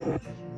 you